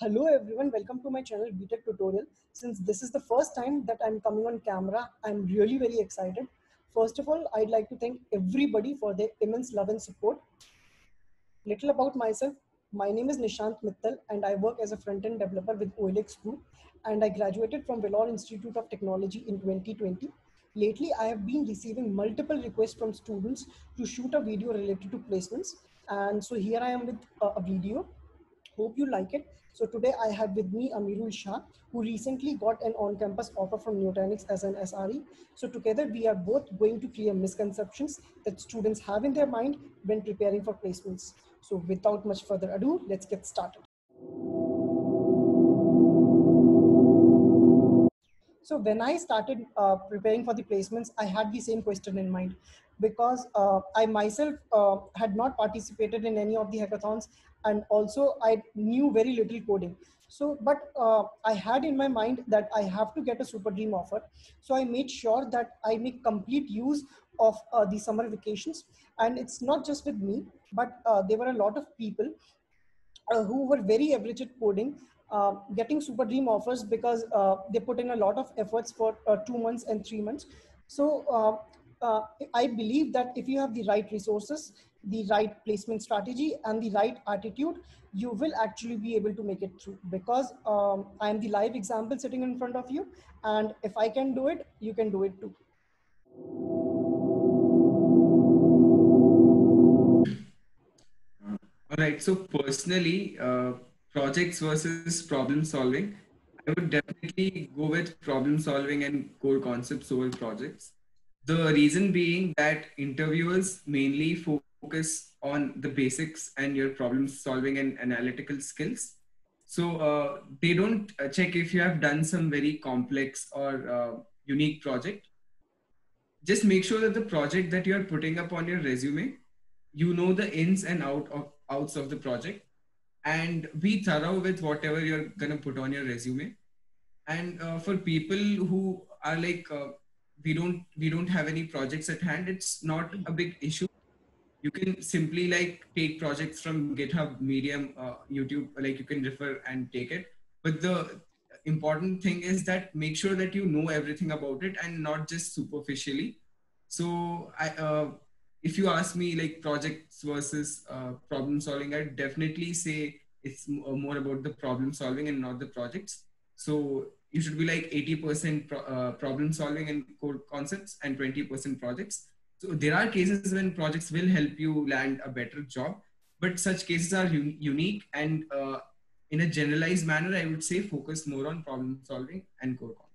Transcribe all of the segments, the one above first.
Hello everyone, welcome to my channel BTech tutorial. Since this is the first time that I'm coming on camera, I'm really very excited. First of all, I'd like to thank everybody for their immense love and support. Little about myself. My name is Nishant Mittal and I work as a front-end developer with OLX Group and I graduated from Vellore Institute of Technology in 2020. Lately, I have been receiving multiple requests from students to shoot a video related to placements. And so here I am with a, a video. Hope you like it. So today I have with me Ameerul Shah, who recently got an on-campus offer from Nutanix as an SRE. So together we are both going to clear misconceptions that students have in their mind when preparing for placements. So without much further ado, let's get started. So when I started uh, preparing for the placements, I had the same question in mind because uh, I myself uh, had not participated in any of the hackathons and also I knew very little coding. So, but uh, I had in my mind that I have to get a super dream offer. So I made sure that I make complete use of uh, the summer vacations. And it's not just with me, but uh, there were a lot of people uh, who were very average at coding uh, getting super dream offers because uh, they put in a lot of efforts for uh, two months and three months. So uh, uh, i believe that if you have the right resources the right placement strategy and the right attitude you will actually be able to make it through. Because um, i am the live example sitting in front of you and if i can do it you can do it too. All right. So personally uh, projects versus problem solving, I would definitely go with problem solving and core concepts over projects. The reason being that interviewers mainly focus on the basics and your problem solving and analytical skills. So uh, they don't uh, check if you have done some very complex or uh, unique project. Just make sure that the project that you are putting up on your resume, you know the ins and out of outs of the project and be thorough with whatever you're going to put on your resume. And uh, for people who are like uh, we don't we don't have any projects at hand it's not a big issue. You can simply like take projects from github medium uh, youtube like you can refer and take it. But the important thing is that make sure that you know everything about it and not just superficially. So i uh, if you ask me like projects versus uh, problem solving, I'd definitely say it's uh, more about the problem solving and not the projects. So you should be like 80% pro- uh, problem solving and core concepts and 20% projects. So there are cases when projects will help you land a better job, but such cases are un- unique and uh, in a generalized manner, I would say focus more on problem solving and core concepts.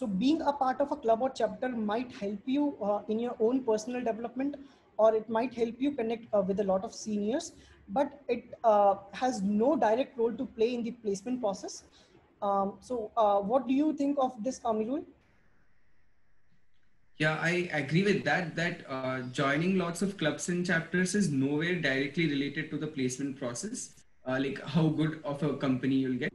So being a part of a club or chapter might help you uh, in your own personal development or it might help you connect uh, with a lot of seniors. But it uh, has no direct role to play in the placement process. Um, so uh, what do you think of this Ameerul? Yeah i agree with that that uh, joining lots of clubs and chapters is nowhere directly related to the placement process uh, like how good of a company you'll get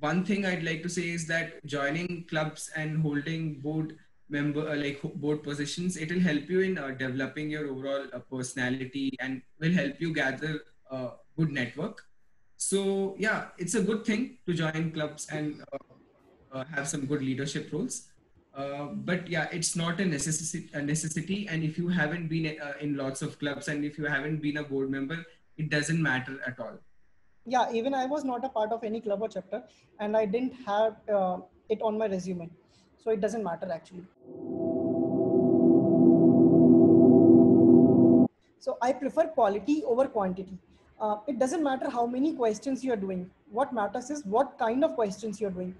one thing I'd like to say is that joining clubs and holding board member uh, like board positions, it will help you in uh, developing your overall uh, personality and will help you gather a good network. So yeah, it's a good thing to join clubs and uh, uh, have some good leadership roles. Uh, but yeah, it's not a necessity, a necessity. And if you haven't been in lots of clubs and if you haven't been a board member, it doesn't matter at all yeah even i was not a part of any club or chapter and i didn't have uh, it on my resume. So it doesn't matter actually. So i prefer quality over quantity. Uh, it doesn't matter how many questions you're doing. What matters is what kind of questions you're doing.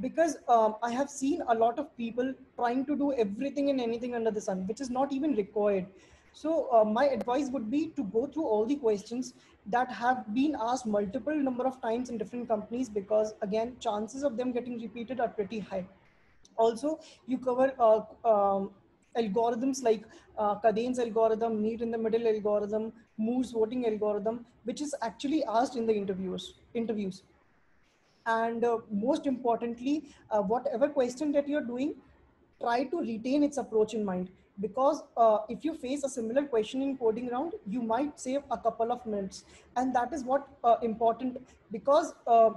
Because um, i have seen a lot of people trying to do everything and anything under the sun which is not even required so uh, my advice would be to go through all the questions that have been asked multiple number of times in different companies because again, chances of them getting repeated are pretty high. Also, you cover uh, um, algorithms like uh, Kadane's algorithm, meet in the middle algorithm, Moore's voting algorithm, which is actually asked in the interviews. interviews. And uh, most importantly, uh, whatever question that you're doing, try to retain its approach in mind because uh, if you face a similar question in coding round you might save a couple of minutes. And that is what uh, important because uh,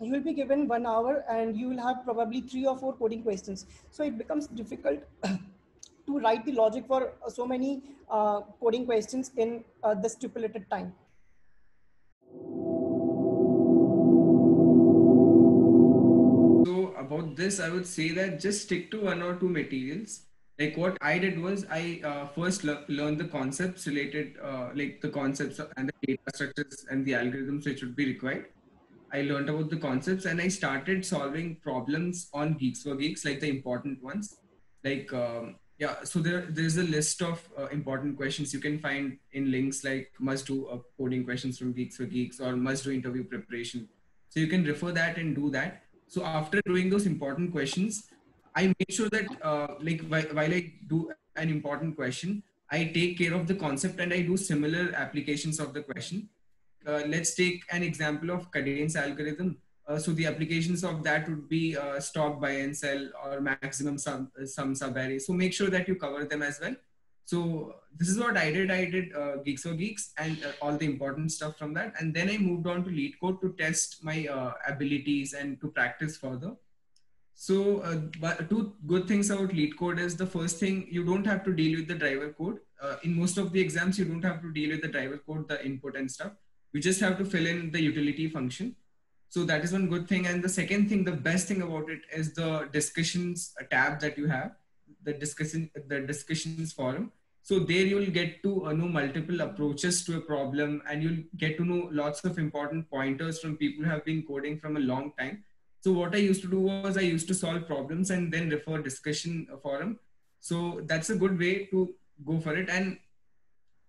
you will be given one hour and you will have probably three or four coding questions. So it becomes difficult to write the logic for uh, so many uh, coding questions in uh, the stipulated time. So about this i would say that just stick to one or two materials like what i did was i uh, first le- learned the concepts related uh, like the concepts and the data structures and the algorithms which would be required. I learned about the concepts and i started solving problems on geeks for geeks like the important ones. Like um, yeah so there there's a list of uh, important questions you can find in links like must do uh, coding questions from geeks for geeks or must do interview preparation. So you can refer that and do that. So after doing those important questions I make sure that uh, like while, I do an important question, I take care of the concept and I do similar applications of the question. Uh, let's take an example of Kadane's algorithm. Uh, so the applications of that would be uh, stock buy and sell or maximum sum, sum sub array. So make sure that you cover them as well. So this is what I did. I did uh, Geeks for Geeks and uh, all the important stuff from that. And then I moved on to LeetCode to test my uh, abilities and to practice further. So, uh, two good things about LeetCode is the first thing you don't have to deal with the driver code. Uh, in most of the exams, you don't have to deal with the driver code, the input and stuff. You just have to fill in the utility function. So that is one good thing. And the second thing, the best thing about it is the discussions tab that you have, the discussion, the discussions forum. So there you will get to uh, know multiple approaches to a problem, and you'll get to know lots of important pointers from people who have been coding from a long time so what I used to do was I used to solve problems and then refer discussion forum. So that's a good way to go for it. And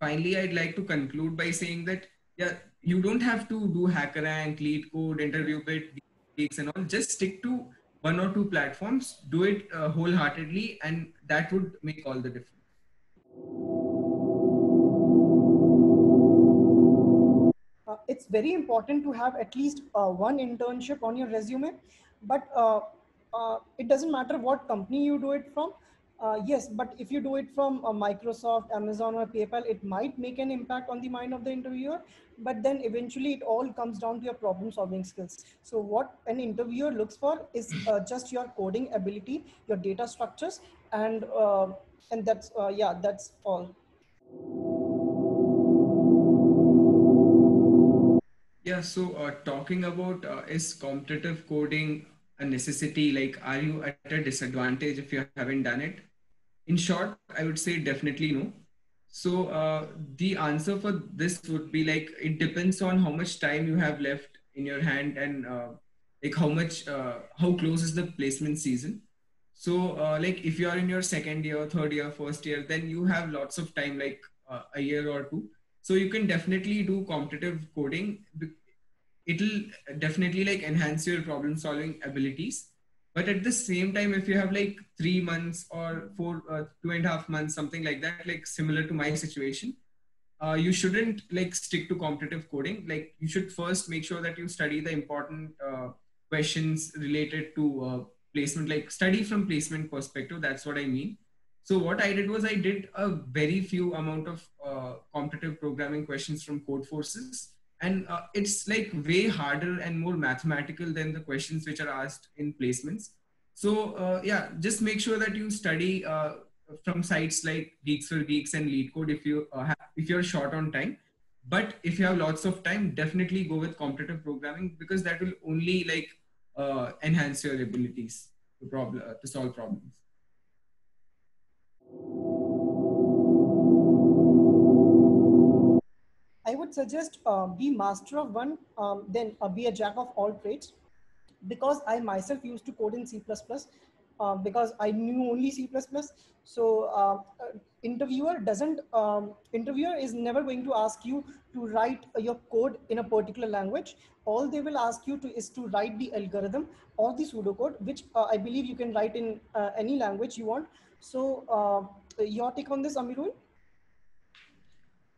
finally, I'd like to conclude by saying that yeah, you don't have to do HackerRank, LeetCode, interview bit, and all. Just stick to one or two platforms, do it uh, wholeheartedly, and that would make all the difference. It's very important to have at least uh, one internship on your resume but uh, uh it doesn't matter what company you do it from. Uh, yes but if you do it from microsoft amazon or paypal it might make an impact on the mind of the interviewer but then eventually it all comes down to your problem solving skills. So what an interviewer looks for is just your coding ability your data structures and and that's yeah that's all Yeah, so uh, talking about uh, is competitive coding a necessity? Like, are you at a disadvantage if you haven't done it? In short, I would say definitely no. So uh, the answer for this would be like it depends on how much time you have left in your hand and uh, like how much uh, how close is the placement season. So uh, like if you are in your second year, third year, first year, then you have lots of time, like a year or two so you can definitely do competitive coding. It'll definitely like enhance your problem solving abilities. But at the same time if you have like three months or four uh, two and a half months something like that like similar to my situation uh, you shouldn't like stick to competitive coding. Like you should first make sure that you study the important uh, questions related to uh, placement. Like study from placement perspective that's what i mean so what I did was I did a very few amount of uh, competitive programming questions from Codeforces, and uh, it's like way harder and more mathematical than the questions which are asked in placements. So uh, yeah, just make sure that you study uh, from sites like Geeks for Geeks and LeetCode if you uh, if you're short on time. But if you have lots of time, definitely go with competitive programming because that will only like uh, enhance your abilities to problem to solve problems. I would suggest uh, be master of one, um, then uh, be a jack of all trades. Because I myself used to code in C++, uh, because I knew only C++. So uh, uh, interviewer doesn't, um, interviewer is never going to ask you to write your code in a particular language. All they will ask you to is to write the algorithm or the pseudocode, which uh, I believe you can write in any language you want. So your take on this, Ameerul?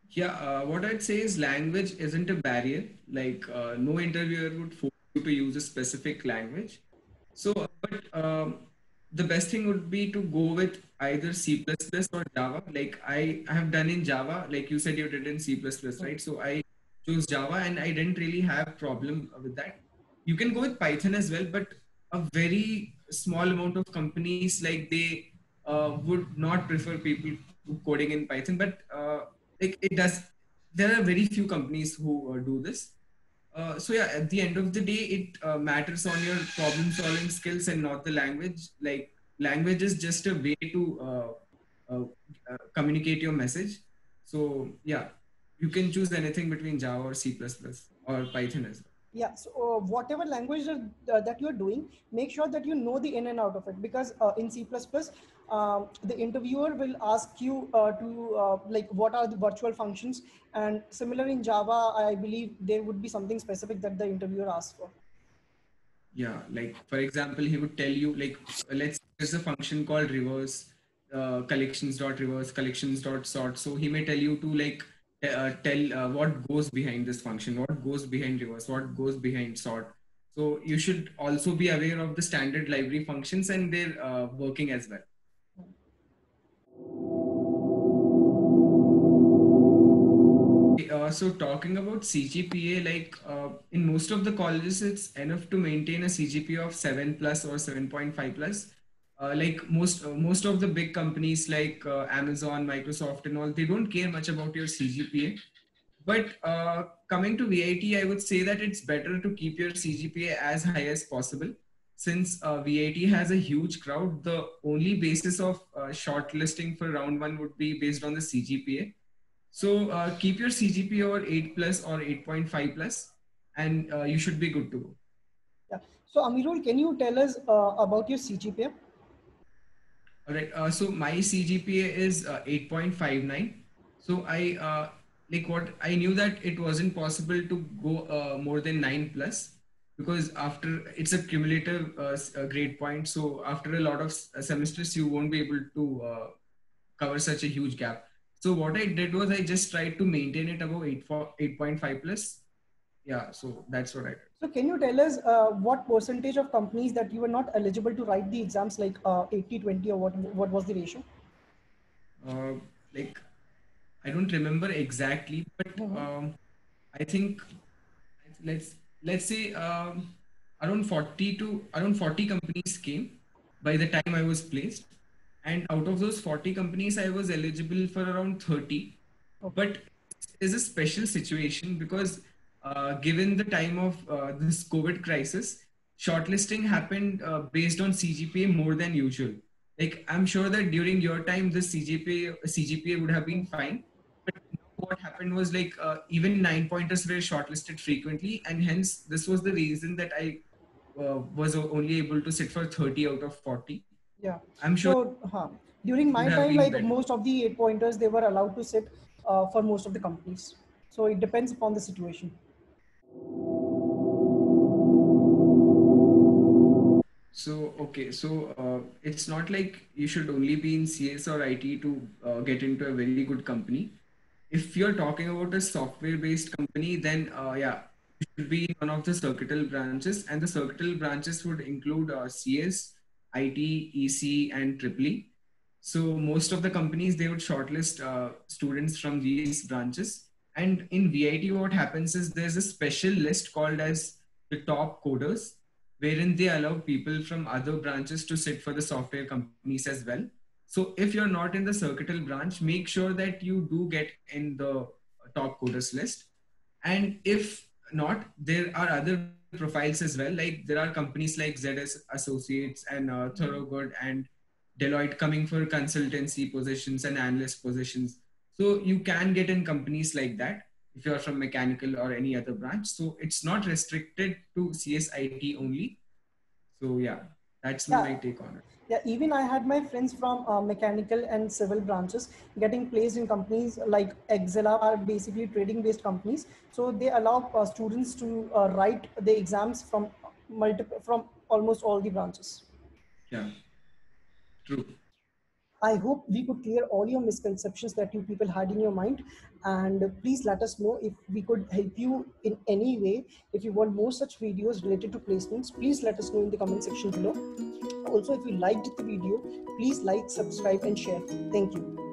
Yeah, uh, what I'd say is language isn't a barrier. Like uh, no interviewer would force you to use a specific language. So, but um, the best thing would be to go with either C++ or Java. Like I, I have done in Java, like you said you did in C++, right? So I chose Java and I didn't really have problem with that. You can go with Python as well, but a very small amount of companies like they uh, would not prefer people coding in Python, but uh, like it does. There are very few companies who uh, do this. Uh, so yeah, at the end of the day, it uh, matters on your problem solving skills and not the language. Like language is just a way to uh, communicate your message. So yeah, you can choose anything between Java or C++ or Python as well yeah so uh, whatever language that, uh, that you're doing make sure that you know the in and out of it because uh, in c++ um, the interviewer will ask you uh, to uh, like what are the virtual functions and similar in java i believe there would be something specific that the interviewer asks for yeah like for example he would tell you like let's there's a function called reverse uh, collections dot reverse collections dot sort so he may tell you to like uh, tell uh, what goes behind this function, what goes behind reverse, what goes behind sort. So you should also be aware of the standard library functions and their uh, working as well. Uh, so talking about CGPA, like uh, in most of the colleges, it's enough to maintain a CGPA of 7 plus or 7.5 plus uh, like most uh, most of the big companies like uh, Amazon, Microsoft, and all, they don't care much about your CGPA. But uh, coming to VIT, I would say that it's better to keep your CGPA as high as possible. Since VIT has a huge crowd, the only basis of shortlisting for round one would be based on the CGPA. So keep your CGPA over 8 plus or 8.5 plus, and you should be good to go. Yeah. So Ameerul, can you tell us about your CGPA? All right. Uh, so my CGPA is uh, 8.59. So I uh, like what I knew that it wasn't possible to go uh, more than nine plus because after it's a cumulative uh, grade point. So after a lot of semesters, you won't be able to uh, cover such a huge gap. So what I did was I just tried to maintain it above 8 8.5 plus. Yeah. So that's what I did. So can you tell us uh, what percentage of companies that you were not eligible to write the exams like uh, 80, 20 or what, what was the ratio? Uh, like, I don't remember exactly, but mm-hmm. um, I think let's, let's say um, around 40 to around 40 companies came by the time I was placed. And out of those 40 companies, I was eligible for around 30. Okay. But it's a special situation because uh, given the time of uh, this COVID crisis, shortlisting happened uh, based on CGPA more than usual. Like I'm sure that during your time, the CGPA CGPA would have been fine. But what happened was like uh, even nine pointers were shortlisted frequently, and hence this was the reason that I uh, was only able to sit for 30 out of 40. Yeah, I'm sure. So, huh. During my time, like better. most of the eight pointers, they were allowed to sit for most of the companies. So it depends upon the situation. So, okay, so uh, it's not like you should only be in CS or IT to uh, get into a very good company. If you're talking about a software based company, then uh, yeah, you should be in one of the circuital branches, and the circuital branches would include uh, CS, IT, EC, and EEE. So, most of the companies they would shortlist uh, students from these branches and in VIT, what happens is there's a special list called as the top coders, wherein they allow people from other branches to sit for the software companies as well. So if you're not in the circuital branch, make sure that you do get in the top coders list. And if not, there are other profiles as well. Like there are companies like ZS Associates and uh, Thorogood and Deloitte coming for consultancy positions and analyst positions. So you can get in companies like that if you're from mechanical or any other branch. So it's not restricted to CSIT only. So yeah, that's yeah. my take on it. Yeah, even I had my friends from uh, mechanical and civil branches getting placed in companies like Exela are basically trading based companies. So they allow uh, students to uh, write the exams from multiple from almost all the branches. Yeah, true. I hope we could clear all your misconceptions that you people had in your mind. And please let us know if we could help you in any way. If you want more such videos related to placements, please let us know in the comment section below. Also, if you liked the video, please like, subscribe, and share. Thank you.